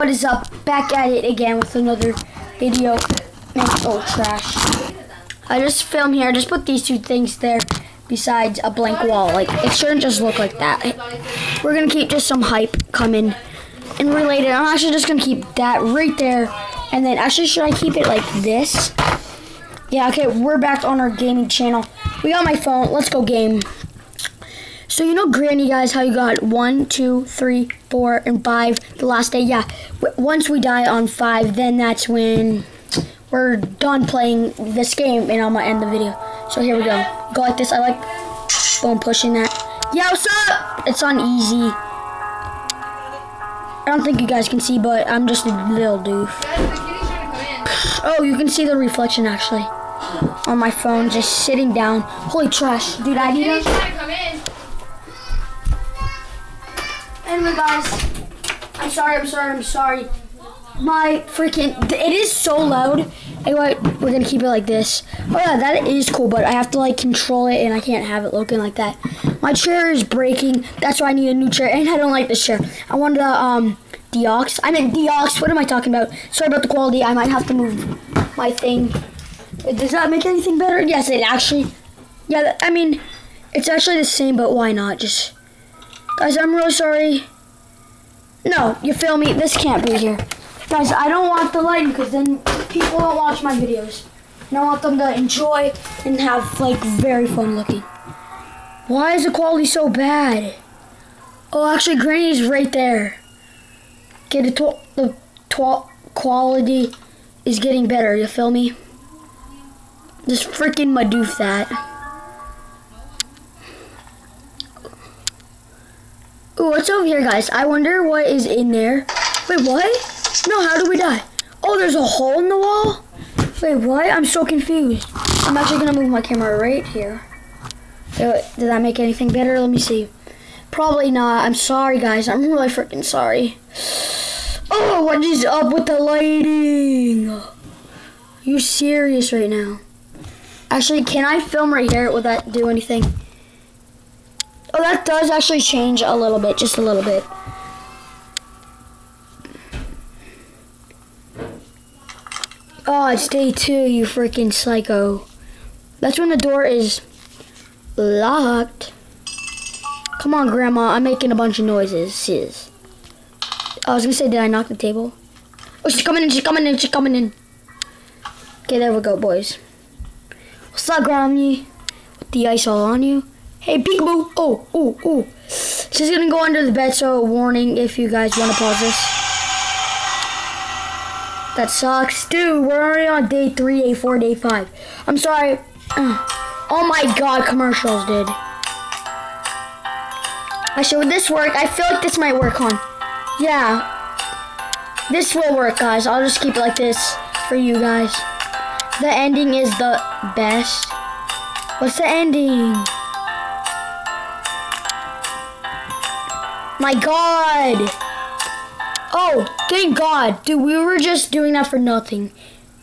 What is up? Back at it again with another video. Man, oh, trash. I just film here. I just put these two things there besides a blank wall. Like, it shouldn't just look like that. We're going to keep just some hype coming and related. I'm actually just going to keep that right there. And then, actually, should I keep it like this? Yeah, okay, we're back on our gaming channel. We got my phone. Let's go game. So you know Granny guys, how you got one, two, three, four, and five the last day? Yeah, once we die on five, then that's when we're done playing this game and I'm gonna end the video. So here we go. Go like this, I like, boom, pushing that. Yeah, what's up? It's on easy. I don't think you guys can see, but I'm just a little doof. Oh, you can see the reflection actually on my phone, just sitting down. Holy trash, dude! I need to. Anyway, guys, I'm sorry, I'm sorry, I'm sorry. My freaking, it is so loud. Anyway, we're gonna keep it like this. Oh yeah, that is cool, but I have to like control it and I can't have it looking like that. My chair is breaking. That's why I need a new chair, and I don't like this chair. I wanted a um Deox. I mean Deox. What am I talking about? Sorry about the quality. I might have to move my thing. Does that make anything better? Yes, it actually. Yeah, I mean, it's actually the same, but why not? Just Guys, I'm really sorry. No, you feel me? This can't be here. Guys, I don't want the lighting because then people don't watch my videos. And I want them to enjoy and have, like, very fun looking. Why is the quality so bad? Oh, actually, Granny's right there. Okay, the, tw the tw quality is getting better, you feel me? Just freaking Madoof that. Ooh, what's over here, guys? I wonder what is in there. Wait, what? No, how do we die? Oh, there's a hole in the wall? Wait, what? I'm so confused. I'm actually to move my camera right here. Uh, did that make anything better? Let me see. Probably not. I'm sorry, guys. I'm really freaking sorry. Oh, what is up with the lighting? Are you serious right now? Actually, can I film right here? Will that do anything? That does actually change a little bit, just a little bit. Oh, it's day two, you freaking psycho. That's when the door is locked. Come on, Grandma. I'm making a bunch of noises. I was gonna say, did I knock the table? Oh, she's coming in, she's coming in, she's coming in. Okay, there we go, boys. What's up, Grammy? With the ice all on you? Hey, peekaboo. Oh, oh, oh. She's gonna go under the bed, so warning if you guys want to pause this. That sucks. Dude, we're already on day three, day four, day five. I'm sorry. Oh my god, commercials, dude. Actually, would this work? I feel like this might work, on. Yeah. This will work, guys. I'll just keep it like this for you guys. The ending is the best. What's the ending? My god! Oh, thank god. Dude, we were just doing that for nothing.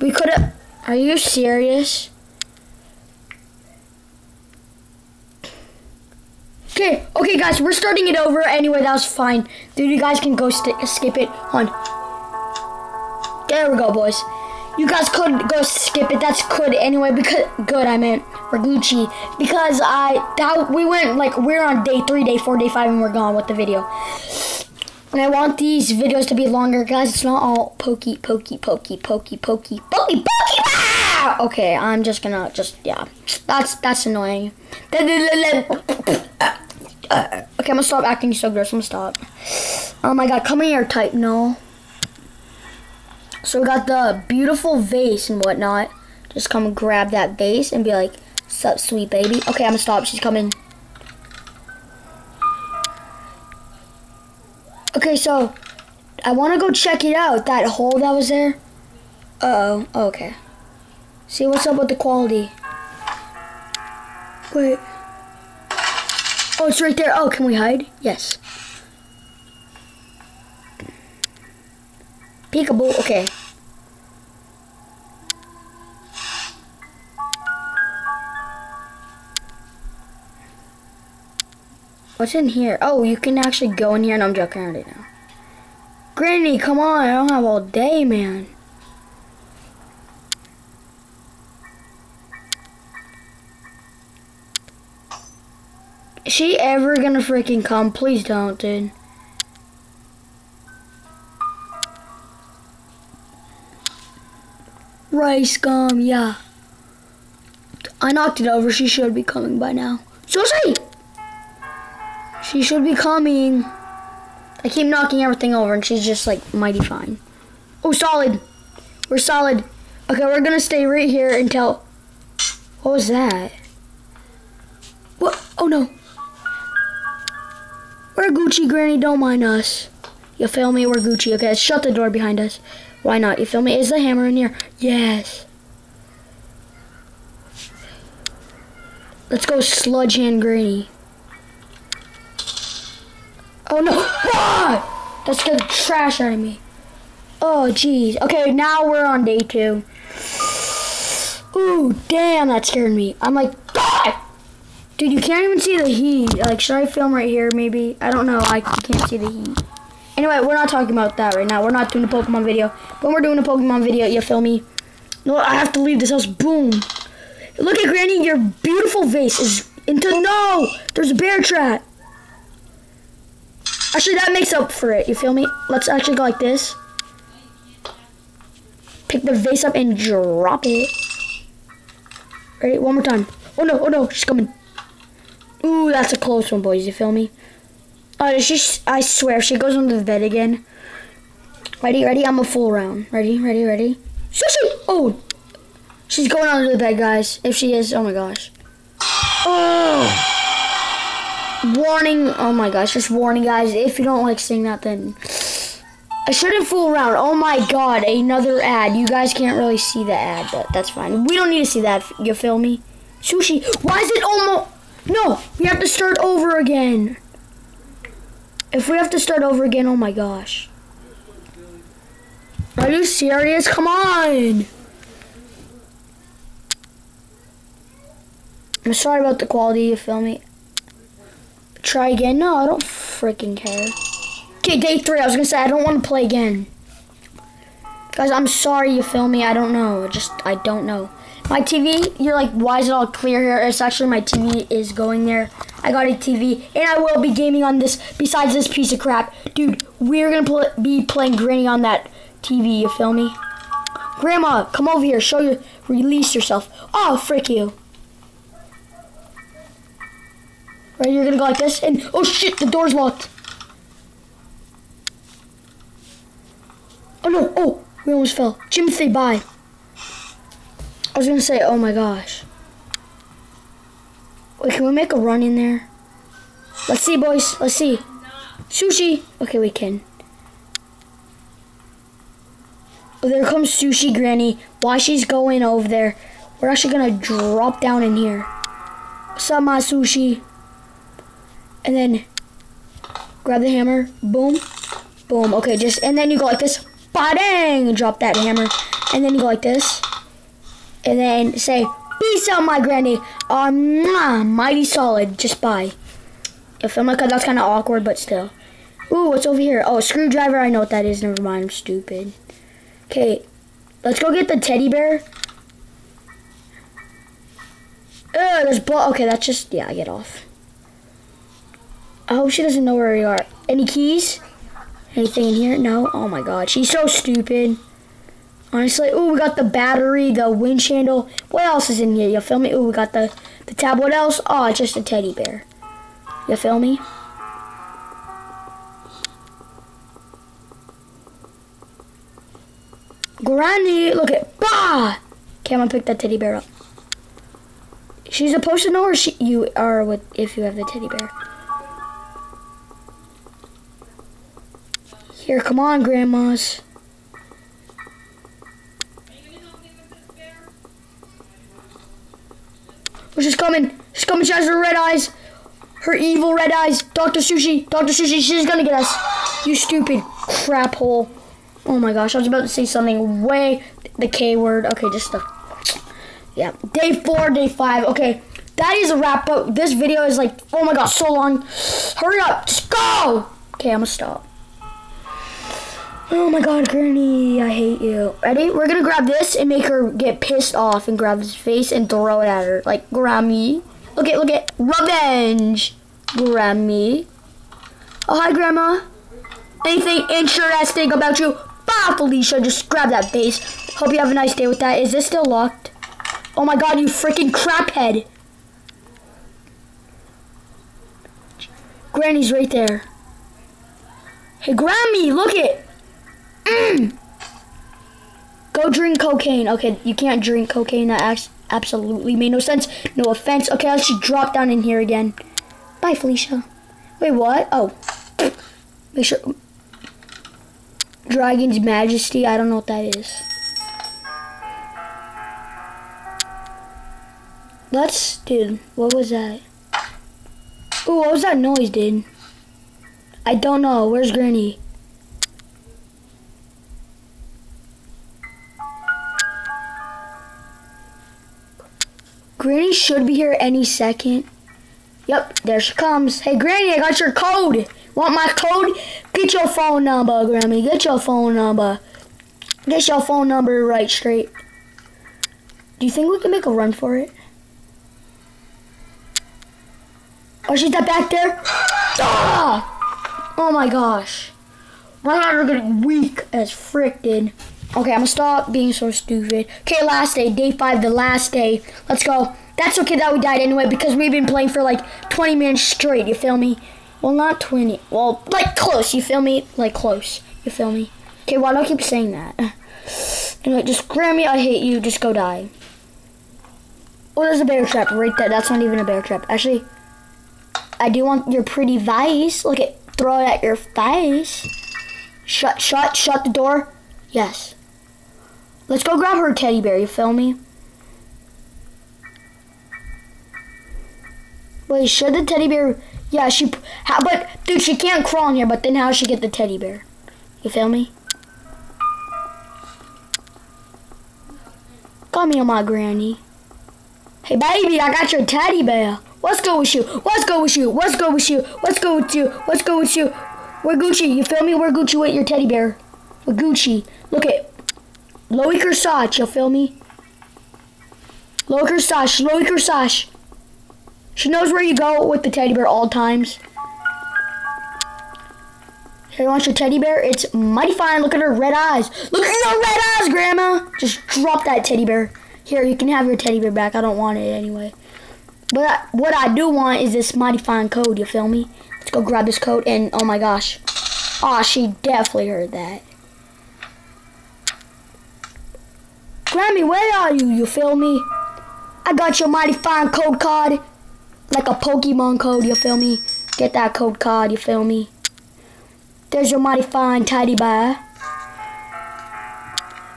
We could have... Are you serious? Okay, okay guys, we're starting it over. Anyway, that was fine. Dude, you guys can go skip it. On. There we go, boys. You guys could go skip it. That's good anyway. Because good, I meant for Gucci. Because I that we went like we're on day three, day four, day five, and we're gone with the video. And I want these videos to be longer, guys. It's not all pokey, pokey, pokey, pokey, pokey, pokey, pokey. Ah! Okay, I'm just gonna just yeah. That's that's annoying. Okay, I'm gonna stop acting so gross. I'm gonna stop. Oh my god, come here, type no. So we got the beautiful vase and whatnot. Just come and grab that vase and be like, sup, sweet baby. Okay, I'm gonna stop. She's coming. Okay, so I want to go check it out. That hole that was there. Uh oh. Okay. See what's up with the quality. Wait. Oh, it's right there. Oh, can we hide? Yes. Peekaboo, okay. What's in here? Oh, you can actually go in here and I'm joking around it now. Granny, come on. I don't have all day, man. Is she ever gonna freaking come? Please don't, dude. Rice gum, yeah. I knocked it over. She should be coming by now. Sushi! She should be coming. I keep knocking everything over and she's just like mighty fine. Oh, solid. We're solid. Okay, we're gonna stay right here until. What was that? What? Oh no. We're Gucci, Granny. Don't mind us. You feel me? We're Gucci. Okay, shut the door behind us. Why not? You feel me? Is the hammer in here? Yes. Let's go sludge hand Granny. Oh no! Ah! That scared the trash out of me. Oh jeez. Okay, now we're on day two. Ooh, damn, that scared me. I'm like, God! Dude, you can't even see the heat. Like, should I film right here, maybe? I don't know. I can't see the heat. Anyway, we're not talking about that right now. We're not doing a Pokemon video. When we're doing a Pokemon video, you feel me? No, I have to leave this house. Boom. Look at Granny. Your beautiful vase is into... No! There's a bear trap. Actually, that makes up for it. You feel me? Let's actually go like this. Pick the vase up and drop it. Ready? One more time. Oh no, oh no, she's coming. Ooh, that's a close one, boys. You feel me? Oh, she, I swear, if she goes under the bed again. Ready, ready? I'm a full round. Ready, ready, ready? Sushi! Oh! She's going under the bed, guys. If she is, oh my gosh. Oh! Warning, oh my gosh, just warning, guys. If you don't like seeing that, then... I shouldn't fool around. Oh my god, another ad. You guys can't really see the ad, but that's fine. We don't need to see that. You feel me? Sushi, why is it almost... No, we have to start over again. If we have to start over again, oh my gosh. Are you serious? Come on. I'm sorry about the quality, you feel me? Try again? No, I don't freaking care. Okay, day three. I was gonna say I don't want to play again. Guys, I'm sorry. You feel me? I don't know. I just I don't know. My TV. You're like, why is it all clear here? It's actually my TV is going there. I got a TV, and I will be gaming on this. Besides this piece of crap, dude. We're gonna pl be playing Granny on that TV. You feel me? Grandma, come over here. Show you. Release yourself. Oh, frick you. Right, you're gonna go like this, and oh shit, the door's locked. Oh no, oh, we almost fell. Jimothy, bye. I was gonna say, oh my gosh. Wait, can we make a run in there? Let's see, boys, let's see. Sushi. Okay, we can. Oh, there comes Sushi Granny. Why she's going over there, we're actually gonna drop down in here. What's up, my Sushi? And then grab the hammer. Boom. Boom. Okay, just, and then you go like this. Ba-dang! Drop that hammer. And then you go like this. And then say, peace out, my granny. Um, mighty solid. Just bye. You feel? Cause that's kind of awkward, but still. Ooh, what's over here? Oh, screwdriver. I know what that is. Never mind. I'm stupid. Okay, let's go get the teddy bear. Ugh, there's blood. Okay, that's just, yeah, I get off. I hope she doesn't know where we are. Any keys? Anything in here? No? Oh my god. She's so stupid. Honestly. Ooh, we got the battery, the winch handle. What else is in here? You feel me? Ooh, we got the, the tab. What else? Oh, just a teddy bear. You feel me? Granny, look at bah. Okay, I'm gonna pick that teddy bear up. She's supposed to know where she you are with if you have the teddy bear. Here, come on, grandmas. She's coming. She's coming. She has her red eyes. Her evil red eyes. Dr. Sushi. Dr. Sushi, she's gonna get us. You stupid crap hole. Oh my gosh, I was about to say something way the K word. Okay, just the yeah. Day four, day five. Okay, that is a wrap. But this video is like, oh my gosh, so long. Hurry up, just go. Okay, I'm gonna stop. Oh my god, Granny, I hate you. Ready? We're gonna grab this and make her get pissed off and grab his face and throw it at her. Like, Grammy. Look at, look at, revenge. Grammy. Oh, hi, Grandma. Anything interesting about you? Bye, Felicia. Just grab that face. Hope you have a nice day with that. Is this still locked? Oh my god, you freaking craphead. Granny's right there. Hey, Grammy, look it. Mm. Go drink cocaine. Okay, you can't drink cocaine. That absolutely made no sense. No offense. Okay, I should drop down in here again. Bye, Felicia. Wait, what? Oh. Make sure. Dragon's Majesty. I don't know what that is. Let's, dude, what was that? Ooh, what was that noise, dude? I don't know. Where's Granny? Granny should be here any second. Yep, there she comes. Hey, Granny, I got your code. Want my code? Get your phone number, Granny. Get your phone number. Get your phone number right straight. Do you think we can make a run for it? Oh, she's that back there? Ah! Oh my gosh. My hands are getting weak as frick, dude. Okay, I'm gonna stop being so stupid. Okay, last day, day five, the last day. Let's go. That's okay that we died anyway because we've been playing for like 20 minutes straight, you feel me? Well, not 20. Well, like close, you feel me? Like close, you feel me? Okay, why do I keep saying that? Anyway, just grab me, I hate you, just go die. Oh, there's a bear trap right there. That's not even a bear trap. Actually, I do want your pretty vice. Look at, throw it at your face. Shut, shut, shut the door. Yes. Let's go grab her teddy bear, you feel me? Wait, should the teddy bear... Yeah, she... How, but, dude, she can't crawl in here, but then how she get the teddy bear? You feel me? Call me on my granny. Hey, baby, I got your teddy bear. What's go with you? What's go with you? What's go with you? What's go with you? What's go with you? We're Gucci. You feel me? We're Gucci with your teddy bear. We're Gucci. Look at Loic Sash. You feel me? Loic Sash. Loic Sash. She knows where you go with the teddy bear all times. Here, you want your teddy bear? It's mighty fine. Look at her red eyes. Look at your red eyes, Grandma. Just drop that teddy bear. Here, you can have your teddy bear back. I don't want it anyway. But what I do want is this mighty fine code. You feel me? Let's go grab this code. And oh my gosh. Oh, she definitely heard that. Grammy, where are you? You feel me? I got your mighty fine code card. Like a Pokemon code, you feel me? Get that code card, you feel me? There's your mighty fine teddy bear.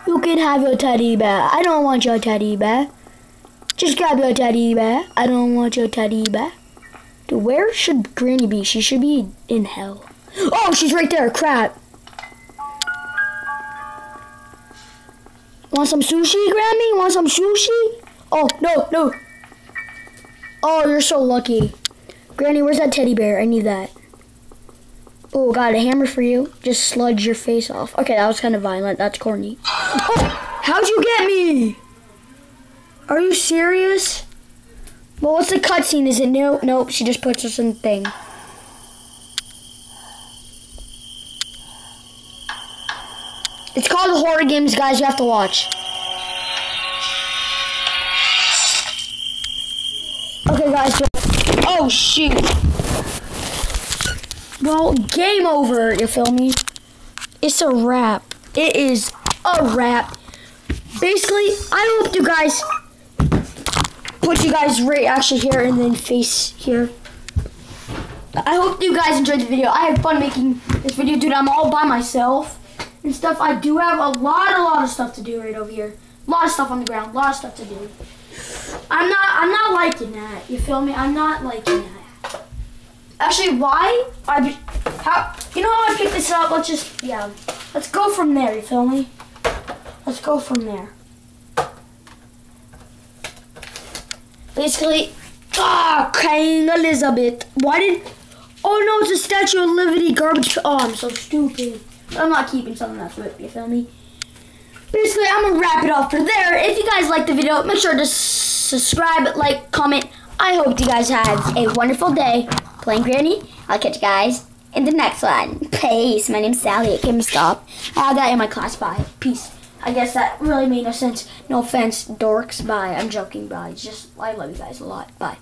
You can have your teddy bear. I don't want your teddy bear. Just grab your teddy bear. I don't want your teddy bear. Dude, where should Granny be? She should be in hell. Oh, she's right there. Crap. Want some sushi, Grammy? Want some sushi? Oh, no, no. Oh, you're so lucky. Granny, where's that teddy bear? I need that. Oh, got a hammer for you. Just sludge your face off. Okay, that was kind of violent. That's corny. Oh, how'd you get me? Are you serious? Well, what's the cutscene? Is it new? Nope, she just puts us in the thing. It's called Horror Games, guys. You have to watch. Okay, guys. Oh, shoot. Well, game over, you feel me? It's a wrap. It is a wrap. Basically, I hope you guys put you guys right actually here and then face here. I hope you guys enjoyed the video. I had fun making this video, dude. I'm all by myself and stuff. I do have a lot, a lot of stuff to do right over here. A lot of stuff on the ground. A lot of stuff to do. I'm not, I'm not liking that. You feel me? I'm not liking that. Actually, why? I, how, you know how I picked this up? Let's just, yeah. Let's go from there, you feel me? Let's go from there. Basically, ah, Queen Elizabeth. Why did, oh no, it's a Statue of Liberty garbage. Oh, I'm so stupid. I'm not keeping something that's ripped, you feel me? Basically, I'm gonna wrap it off for there. If you guys liked the video, make sure to subscribe, like, comment. I hope you guys have a wonderful day playing Granny. I'll catch you guys in the next one. Peace. My name's Sally. Can stop. I have that in my class. Bye. Peace. I guess that really made no sense. No offense, dorks. Bye. I'm joking. Bye. Just I love you guys a lot. Bye.